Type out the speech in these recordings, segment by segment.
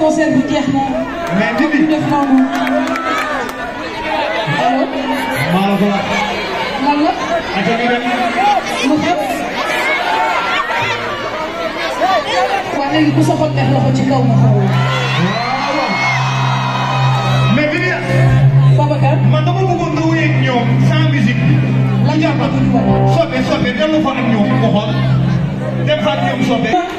concert bi jeex na. mais nit ñi def nangu. allo. maa la ko wax. lan la. rajo bi dem. lu xew. waaw léegi ku soxal def loxo ci kaw ma xawul. mais bi nii. Babacar. man dama bëggoon nga wéy ak ñoom sans musique. lan nga bëgg soppe soppe dellu fa ak ñoom ko xool. dem fa ak ñoom soppe.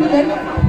mulher